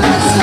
Yes.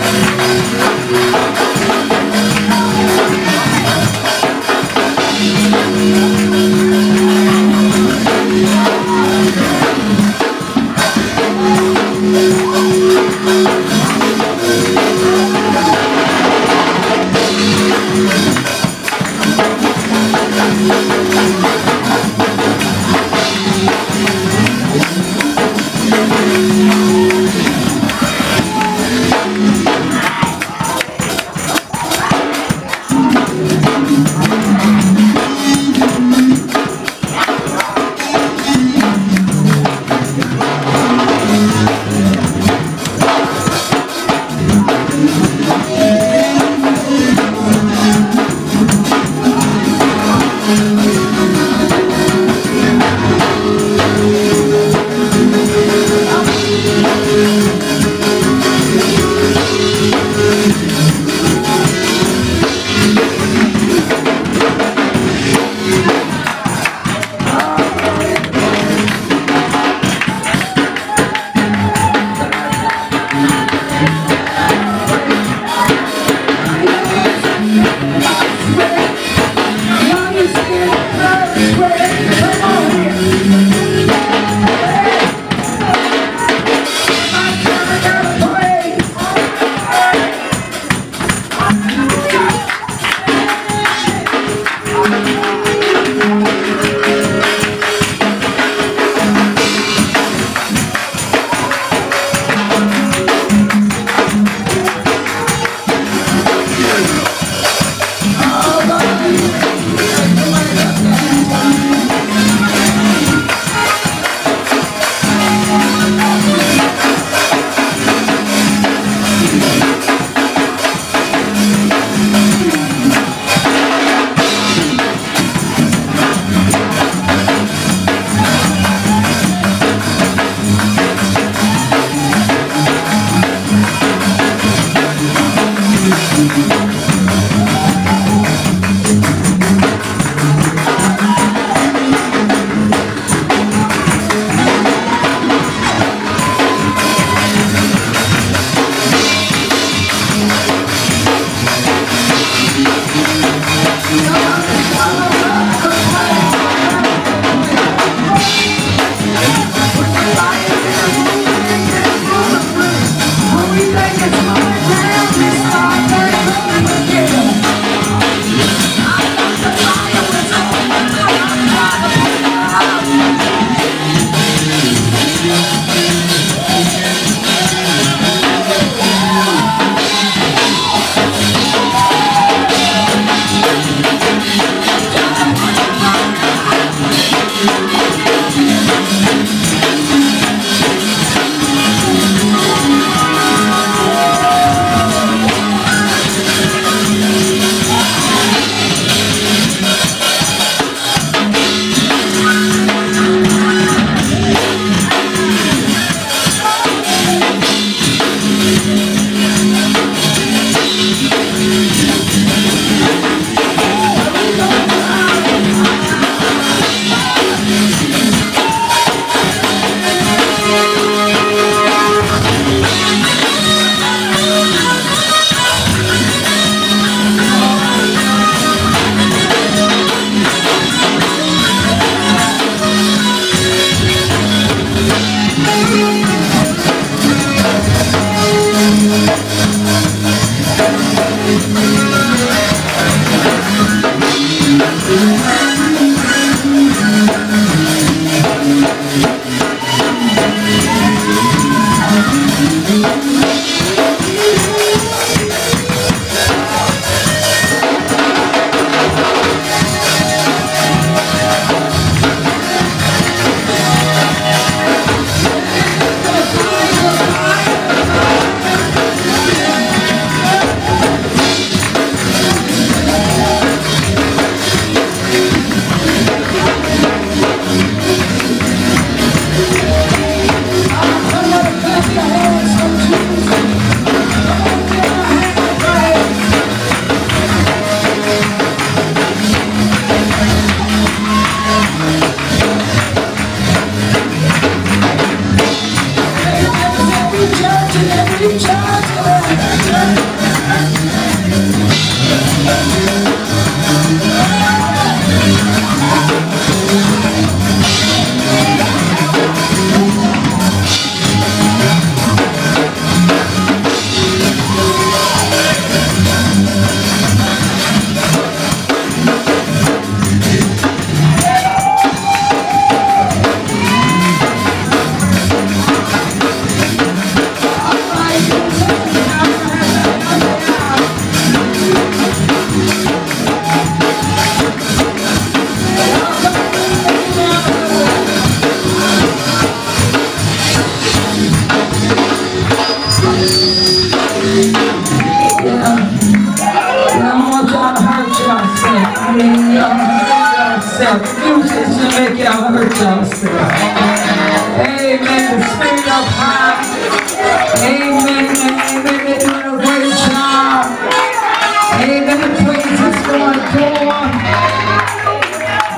Música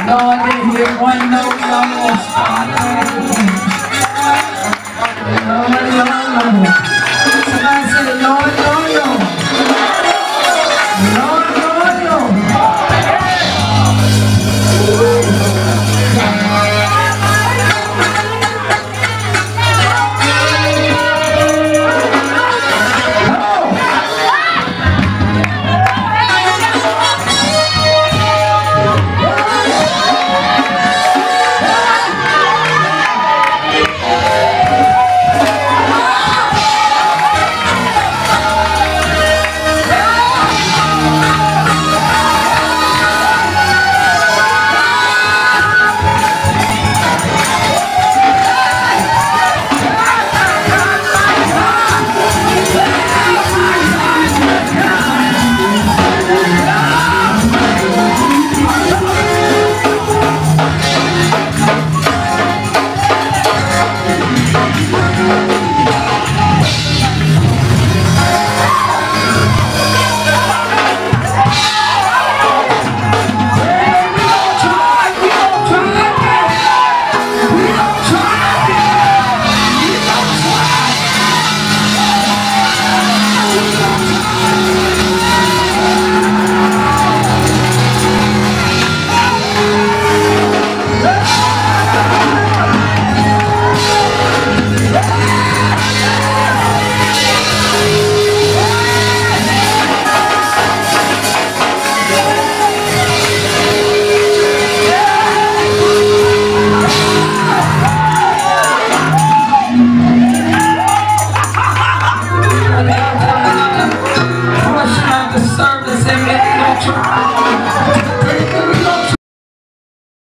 Lord, if you one no I